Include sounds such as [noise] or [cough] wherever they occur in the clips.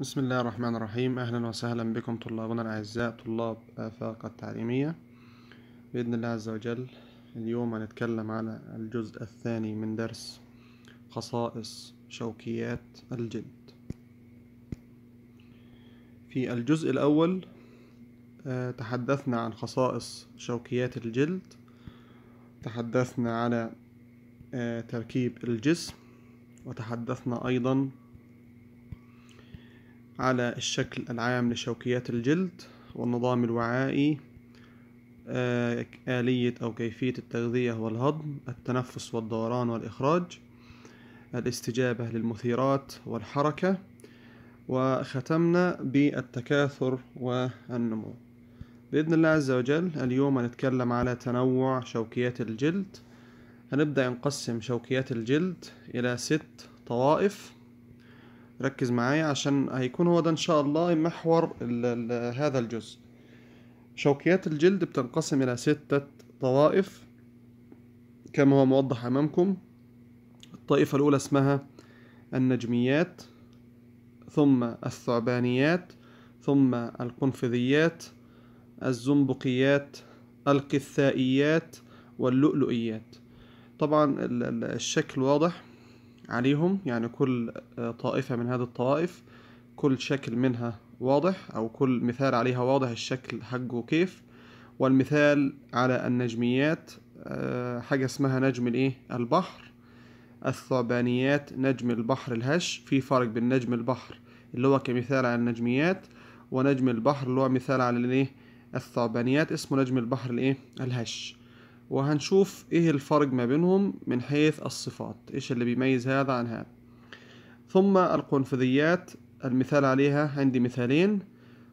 بسم الله الرحمن الرحيم. أهلا وسهلا بكم طلابنا الأعزاء طلاب آفاق التعليمية. بإذن الله عز وجل اليوم هنتكلم على الجزء الثاني من درس خصائص شوكيات الجلد. في الجزء الأول آه، تحدثنا عن خصائص شوكيات الجلد. تحدثنا على آه، تركيب الجسم. وتحدثنا أيضا على الشكل العام لشوكيات الجلد والنظام الوعائي آه، آلية أو كيفية التغذية والهضم التنفس والدوران والإخراج الاستجابة للمثيرات والحركة وختمنا بالتكاثر والنمو. بإذن الله عز وجل اليوم هنتكلم على تنوع شوكيات الجلد. هنبدأ نقسم شوكيات الجلد إلى ست طوائف. ركز معايا عشان هيكون هو ده إن شاء الله محور ال ال هذا الجزء. شوكيات الجلد بتنقسم إلى ستة طوائف كما هو موضح أمامكم. الطائفة الأولى اسمها النجميات ثم الثعبانيات ثم القنفذيات الزنبقيات القثائيات واللؤلؤيات. طبعا ال- ال- الشكل واضح. عليهم يعني كل آه، طائفة من هذه الطوائف كل شكل منها واضح أو كل مثال عليها واضح الشكل حقه كيف. والمثال على النجميات آه، حاجة اسمها نجم الإيه؟ البحر. الثعبانيات نجم البحر الهش. في فرق بين نجم البحر اللي هو كمثال على النجميات ونجم البحر اللي هو مثال على الإيه؟ الثعبانيات اسمه نجم البحر الإيه؟ الهش. وهنشوف إيه الفرق ما بينهم من حيث الصفات. إيش اللي بيميز هذا عن هذا. ثم القنفذيات المثال عليها عندي مثالين.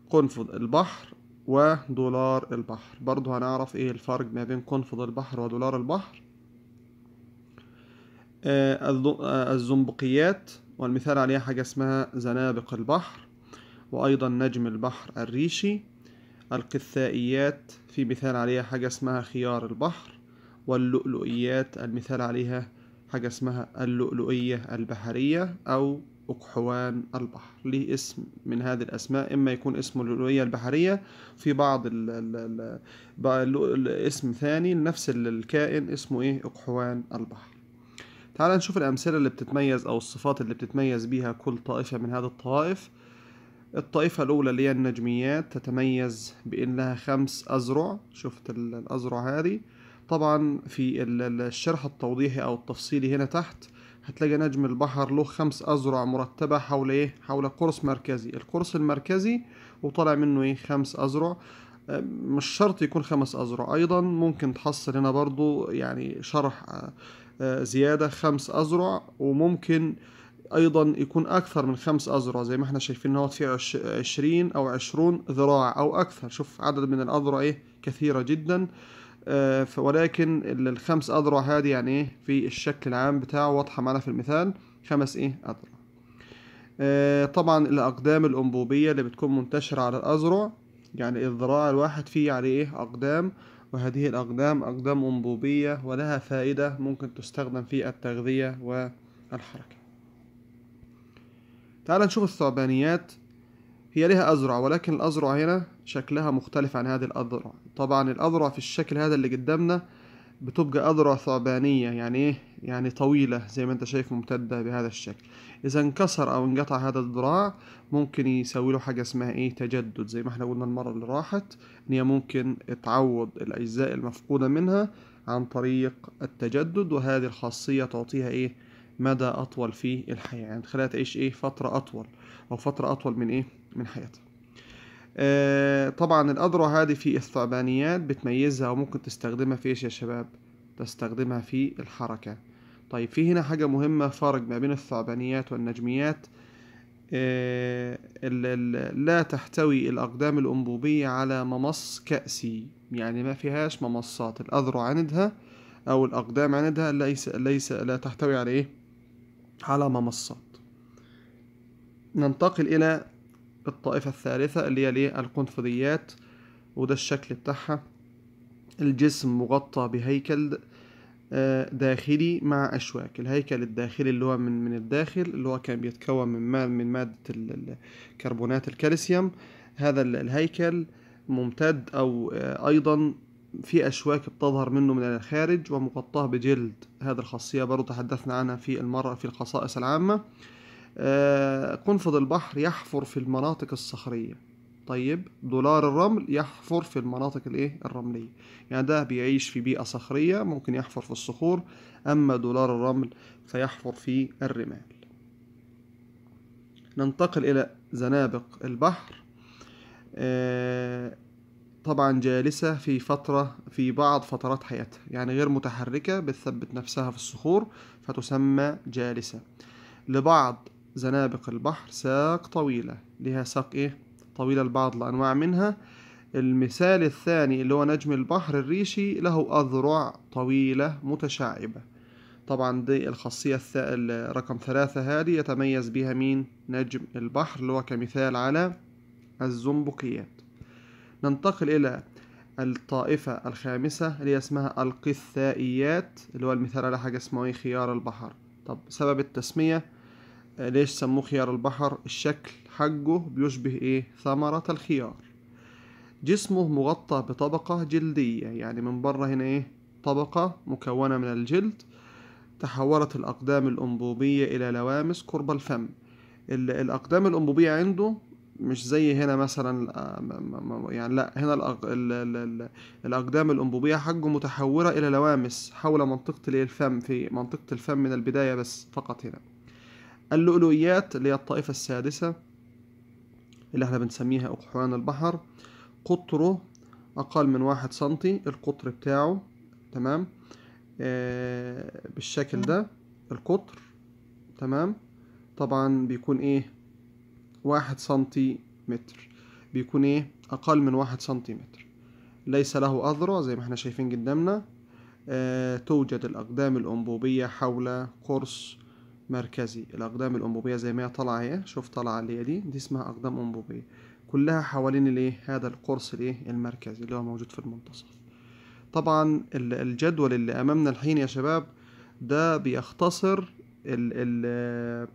قنفذ البحر ودولار البحر. برضو هنعرف إيه الفرق ما بين قنفذ البحر ودولار البحر. آه، آه، الزنبقيات والمثال عليها حاجة اسمها زنابق البحر وأيضا نجم البحر الريشي. القثائيات في مثال عليها حاجة اسمها خيار البحر واللؤلؤيات المثال عليها حاجة اسمها اللؤلؤية البحرية أو أكحوان البحر. ليه اسم من هذه الأسماء؟ إما يكون اسمه اللؤلؤية البحرية في بعض ال ال ال بقى اللؤ- الاسم ثاني لنفس الكائن اسمه إيه؟ أكحوان البحر. تعال نشوف الأمثلة اللي بتتميز أو الصفات اللي بتتميز بيها كل طائفة من هذه الطوائف. الطائفة الأولى اللي هي النجميات تتميز بإن لها خمس أذرع. شفت ال- الأذرع هذه. طبعا في ال- ال- الشرح التوضيحي أو التفصيلي هنا تحت هتلاقي نجم البحر له خمس أذرع مرتبة حول إيه؟ حول قرص مركزي. القرص المركزي وطلع منه إيه؟ خمس أذرع. مش شرط يكون خمس أذرع. أيضا ممكن تحصل هنا برضو يعني شرح أه، أه، زيادة خمس أذرع. وممكن أيضا يكون أكثر من خمس أذرع زي ما إحنا شايفين هو في عش- عشرين أو عشرون ذراع أو أكثر. شوف عدد من الأذرع إيه؟ كثيرة جدا. آه، ولكن ال- الخمس أذرع هذه يعني إيه؟ في الشكل العام بتاعه واضحة معنا في المثال. خمس إيه؟ أذرع. آه، طبعا الأقدام الأنبوبية اللي بتكون منتشرة على الأذرع يعني الذراع الواحد فيه عليه إيه؟ أقدام وهذه الأقدام أقدام أنبوبية ولها فائدة ممكن تستخدم في التغذية والحركة. تعال نشوف الثعبانيات. هي لها أذرع ولكن الأذرع هنا شكلها مختلف عن هذه الأذرع. طبعا الأذرع في الشكل هذا اللي قدامنا بتبقى أذرع ثعبانية يعني إيه؟ يعني طويلة زي ما أنت شايف ممتدة بهذا الشكل. إذا انكسر أو انقطع هذا الذراع ممكن يسوي له حاجة اسمها إيه؟ تجدد زي ما إحنا قلنا المرة اللي راحت إن هي ممكن تعوض الأجزاء المفقودة منها عن طريق التجدد وهذه الخاصية تعطيها إيه؟ مدى أطول في الحياة. يعني تخليها تعيش إيه؟ فترة أطول. أو فترة أطول من إيه؟ من حياتها آه طبعا الأذرع هذه في الثعبانيات بتميزها وممكن تستخدمها في إيش يا شباب؟ تستخدمها في الحركة. طيب في هنا حاجة مهمة فرق ما بين الثعبانيات والنجميات. آه لا تحتوي الأقدام الأنبوبية على ممص كأسي. يعني ما فيهاش ممصات. الأذرع عندها أو الأقدام عندها ليس ليس لا تحتوي على إيه؟ على ممصات ننتقل إلى الطائفة الثالثة اللي هي؟ القنفذيات وده الشكل بتاعها. الجسم مغطى بهيكل آه، داخلي مع أشواك. الهيكل الداخلي اللي هو من من الداخل اللي هو كان بيتكون من ما من مادة ال- ال- كربونات الكالسيوم. هذا ال- الهيكل ممتد أو آه، أيضا في أشواك بتظهر منه من الخارج ومغطاة بجلد. هذه الخاصية برضو تحدثنا عنها في المرة في الخصائص العامة. آه، قنفذ البحر يحفر في المناطق الصخرية. طيب دولار الرمل يحفر في المناطق الإيه؟ الرملية. يعني ده بيعيش في بيئة صخرية ممكن يحفر في الصخور أما دولار الرمل فيحفر في الرمال. ننتقل إلى زنابق البحر. آه، طبعا جالسة في فترة في بعض فترات حياتها يعني غير متحركة بتثبت نفسها في الصخور فتسمى جالسة. لبعض زنابق البحر ساق طويلة. لها ساق إيه؟ طويلة لبعض الأنواع منها. المثال الثاني اللي هو نجم البحر الريشي له أذرع طويلة متشعبة. طبعا دي الخاصية رقم ثلاثة هذه يتميز بها مين؟ نجم البحر اللي هو كمثال على الزنبقيات. ننتقل إلى الطائفة الخامسة اللي هي اسمها القثائيات اللي هو المثال على حاجة اسمه إيه؟ خيار البحر. طب سبب التسمية آه، ليش سموه خيار البحر؟ الشكل حقه بيشبه إيه؟ ثمرة الخيار. جسمه مغطى بطبقة جلدية يعني من بره هنا إيه؟ طبقة مكونة من الجلد. تحولت الأقدام الأنبوبية إلى لوامس قرب الفم. ال- الأقدام الأنبوبية عنده مش زي هنا مثلا آه، يعني لا هنا الأق... ال... ال... ال... الأقدام الأنبوبية حقه متحورة إلى لوامس حول منطقة الفم في منطقة الفم من البداية بس فقط هنا. اللؤلؤيات اللي هي الطائفة السادسة اللي إحنا بنسميها أقحوان البحر قطره أقل من واحد سنتي القطر بتاعه تمام؟ آه بالشكل ده القطر تمام؟ طبعا بيكون إيه؟ واحد سنتي متر بيكون إيه؟ أقل من واحد سنتيمتر. ليس له أذرع زي ما إحنا شايفين قدامنا. آه توجد الأقدام الأنبوبية حول قرص مركزي. الأقدام الأنبوبية زي ما هي طالعة اهي شوف طالعة اللي هي دي. دي اسمها أقدام أنبوبية. كلها حوالين الايه هذا القرص الايه المركزي اللي هو موجود في المنتصف. طبعا ال- الجدول اللي أمامنا الحين يا شباب ده بيختصر ال ال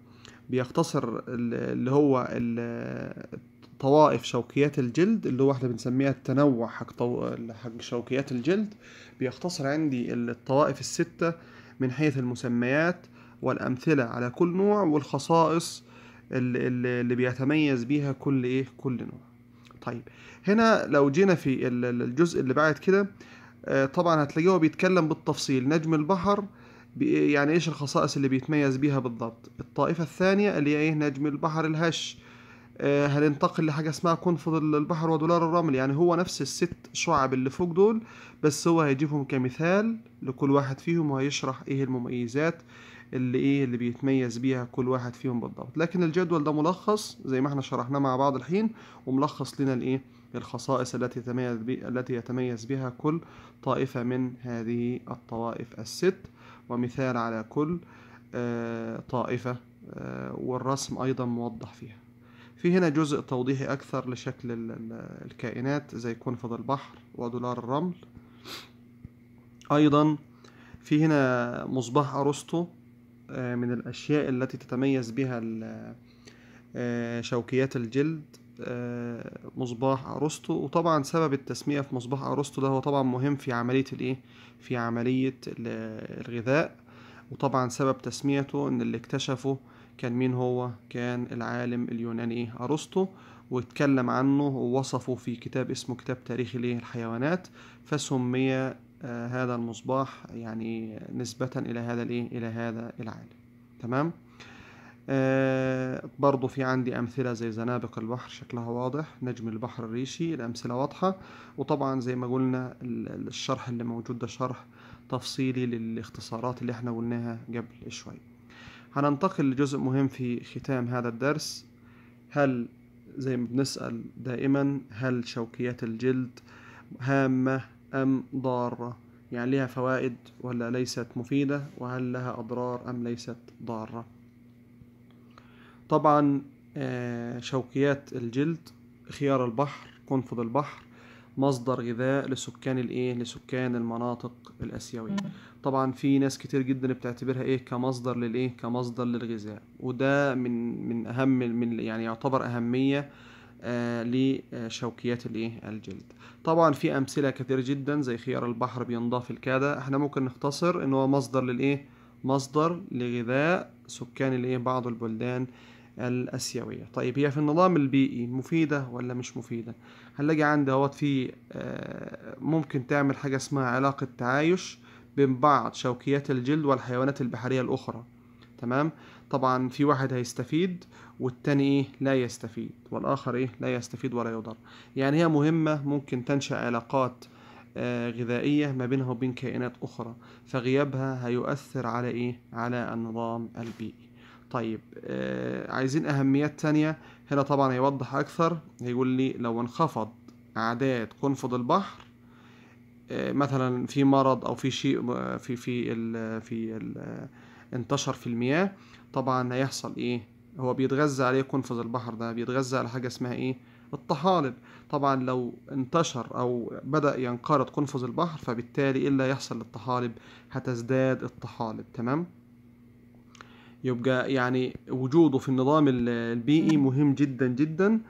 بيختصر ال- اللي هو طوائف شوكيات الجلد اللي هو إحنا بنسميها التنوع حق طو... حق شوكيات الجلد. بيختصر عندي الطوائف الستة من حيث المسميات والأمثلة على كل نوع والخصائص اللي, اللي بيتميز بيها كل إيه؟ كل نوع. طيب هنا لو جينا في ال- ال- الجزء اللي بعد كده آه، طبعا هتلاقيه بيتكلم بالتفصيل. نجم البحر يعني إيش الخصائص اللي بيتميز بيها بالضبط؟ الطائفة الثانية اللي هي إيه نجم البحر الهش. آه، هننتقل لحاجة اسمها قنفذ البحر ودولار الرمل؟ يعني هو نفس الست شعب اللي فوق دول بس هو هيجيبهم كمثال لكل واحد فيهم وهيشرح إيه المميزات اللي إيه اللي بيتميز بيها كل واحد فيهم بالضبط. لكن الجدول ده ملخص زي ما إحنا شرحناه مع بعض الحين وملخص لنا الإيه؟ الخصائص التي يتميز التي يتميز بها كل طائفة من هذه الطوائف الست. ومثال على كل آه، طائفة آه، والرسم أيضا موضح فيها. في هنا جزء توضيحي أكثر لشكل ال- ال- الكائنات زي قنفذ البحر ودولار الرمل. أيضا في هنا مصباح أرسطو آه، من الأشياء التي تتميز بها شوكيات الجلد. مصباح أرسطو. وطبعا سبب التسمية في مصباح أرسطو ده هو طبعا مهم في عملية الإيه؟ في عملية ال- الغذاء. وطبعا سبب تسميته إن اللي اكتشفه كان مين هو؟ كان العالم اليوناني أرسطو. واتكلم عنه ووصفه في كتاب اسمه كتاب تاريخ الحيوانات. فسمي آه، هذا المصباح يعني نسبة إلى هذا الإيه؟ إلى هذا العالم. تمام؟ آه برضو في عندي أمثلة زي زنابق البحر شكلها واضح. نجم البحر الريشي الأمثلة واضحة. وطبعا زي ما قلنا ال- الشرح اللي موجود ده شرح تفصيلي للاختصارات اللي إحنا قلناها قبل شوي. هننتقل لجزء مهم في ختام هذا الدرس. هل زي ما بنسأل دائما هل شوكيات الجلد هامة أم ضارة؟ يعني لها فوائد ولا ليست مفيدة؟ وهل لها أضرار أم ليست ضارة؟ طبعا آه، شوكيات الجلد خيار البحر قنفذ البحر مصدر غذاء لسكان الايه لسكان المناطق الآسيوية. طبعا في ناس كتير جدا بتعتبرها إيه كمصدر للايه كمصدر للغذاء. وده من من أهم من يعني يعتبر أهمية آه لشوكيات الايه الجلد. طبعا في أمثلة كتير جدا زي خيار البحر بينضاف الكادة. إحنا ممكن نختصر إن هو مصدر للايه مصدر لغذاء سكان الايه بعض البلدان الأسيوية. طيب هي في النظام البيئي مفيدة ولا مش مفيدة؟ هنلاقي عندي اهوت في آه، ممكن تعمل حاجة اسمها علاقة تعايش بين بعض شوكيات الجلد والحيوانات البحرية الأخرى؟ تمام؟ طبعا في واحد هيستفيد والتاني إيه؟ لا يستفيد والآخر إيه؟ لا يستفيد ولا يضر. يعني هي مهمة ممكن تنشأ علاقات آه، غذائية ما بينها وبين كائنات أخرى فغيابها هيؤثر على إيه؟ على النظام البيئي. طيب آه عايزين أهميات تانية. هنا طبعا هيوضح أكثر. هيقول لي لو انخفض أعداد قنفذ البحر آه مثلا في مرض أو في شيء آه، في في ال في ال آه، انتشر في المياه طبعا هيحصل إيه؟ هو بيتغذى عليه قنفذ البحر ده بيتغذى على حاجة اسمها إيه؟ الطحالب. طبعا لو انتشر أو بدأ ينقرض قنفذ البحر فبالتالي إيه اللي هيحصل للطحالب؟ هتزداد الطحالب. تمام؟ يبقى يعني وجوده في النظام البيئي مهم جدا جدا.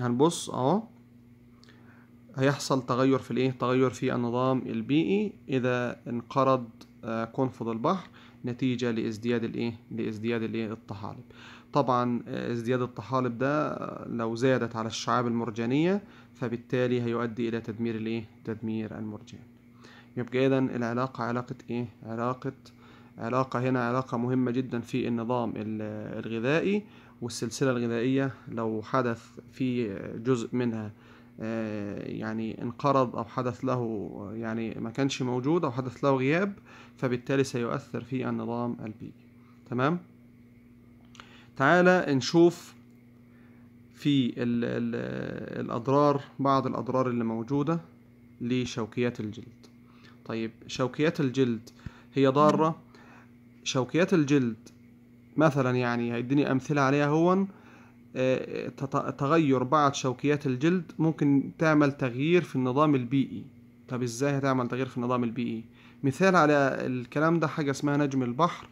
هنبص أهو هيحصل تغير في الإيه؟ تغير في النظام البيئي إذا انقرض آه، قنفذ البحر نتيجة لازدياد الإيه؟ لازدياد الإيه؟ الطحالب. طبعا آه، ازدياد الطحالب ده آه، لو زادت على الشعاب المرجانية فبالتالي هيؤدي إلى تدمير الإيه؟ تدمير المرجان. يبقى اذا العلاقة علاقة إيه؟ علاقة علاقة هنا علاقة مهمة جدا في النظام الغذائي والسلسلة الغذائية. لو حدث في جزء منها آه، يعني انقرض أو حدث له يعني ما كانش موجود أو حدث له غياب فبالتالي سيؤثر في النظام البيئي تمام؟ تعالى نشوف في ال ال الأضرار بعض الأضرار اللي موجودة لشوكيات الجلد. طيب شوكيات الجلد هي ضارة؟ شوكيات الجلد مثلا يعني هيديني أمثلة عليها هون آه، تغير بعض شوكيات الجلد ممكن تعمل تغيير في النظام البيئي. طب إزاي هتعمل تغيير في النظام البيئي؟ مثال على الكلام ده حاجة اسمها نجم البحر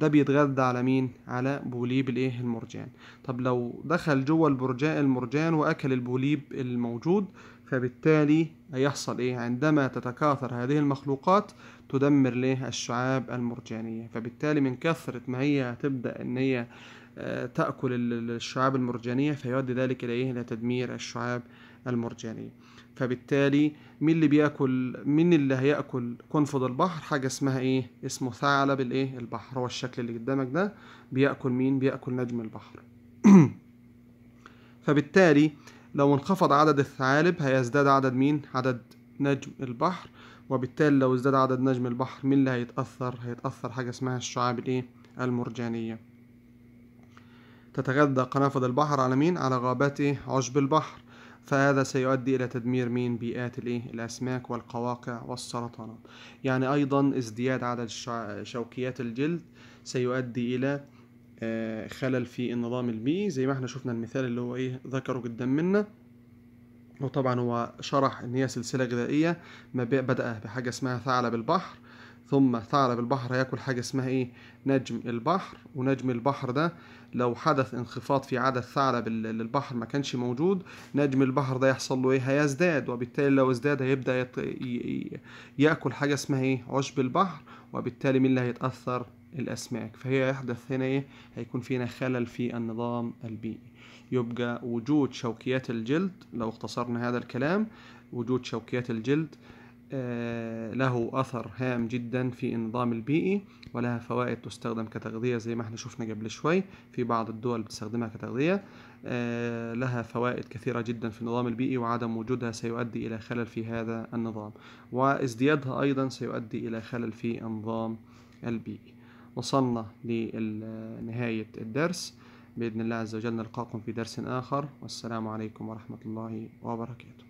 ده بيتغذى على مين؟ على بوليب الإيه؟ المرجان. طب لو دخل جوه البرجان المرجان وأكل البوليب الموجود فبالتالي هيحصل إيه؟ عندما تتكاثر هذه المخلوقات تدمر ليه؟ الشعاب المرجانية. فبالتالي من كثرة ما هي تبدأ إن هي آه، تأكل الشعاب المرجانية فيؤدي ذلك إلى إيه؟ إلى تدمير الشعاب المرجانية. فبالتالي مين اللي بيأكل مين اللي هيأكل قنفذ البحر؟ حاجة اسمها إيه؟ اسمه ثعلب الإيه؟ البحر. هو الشكل اللي قدامك ده. بيأكل مين؟ بيأكل نجم البحر. [clears throat] فبالتالي لو انخفض عدد الثعالب هيزداد عدد مين؟ عدد نجم البحر. وبالتالي لو ازداد عدد نجم البحر مين اللي هيتأثر؟ هيتأثر حاجة اسمها الشعاب الايه؟ المرجانية. تتغذى قنافذ البحر على مين؟ على غابات عشب البحر. فهذا سيؤدي إلى تدمير مين؟ بيئات الإيه؟ الأسماك والقواقع والسرطانات يعني أيضا ازدياد عدد شوكيات الجلد سيؤدي إلى خلل في النظام البيئي زي ما إحنا شفنا المثال اللي هو إيه ذكره قدام منا. وطبعا هو شرح إن هي سلسلة غذائية ما بدأ بحاجة اسمها ثعلب البحر ثم ثعلب البحر هياكل حاجة اسمها إيه نجم البحر. ونجم البحر ده لو حدث انخفاض في عدد ثعلب البحر ما كانش موجود نجم البحر ده يحصل له إيه هيزداد. وبالتالي لو ازداد هيبدأ يط... ي... يأكل حاجة اسمها إيه عشب البحر. وبالتالي مين اللي هيتأثر؟ الأسماك. فهي يحدث هنا إيه؟ هيكون فينا خلل في النظام البيئي. يبقى وجود شوكيات الجلد لو اختصرنا هذا الكلام وجود شوكيات الجلد آه، له أثر هام جدا في النظام البيئي ولها فوائد تستخدم كتغذية زي ما إحنا شفنا قبل شوي. في بعض الدول بتستخدمها كتغذية آه، لها فوائد كثيرة جدا في النظام البيئي وعدم وجودها سيؤدي إلى خلل في هذا النظام. وازديادها أيضا سيؤدي إلى خلل في النظام البيئي. وصلنا لنهاية الدرس. بإذن الله عز وجل نلقاكم في درس آخر. والسلام عليكم ورحمة الله وبركاته.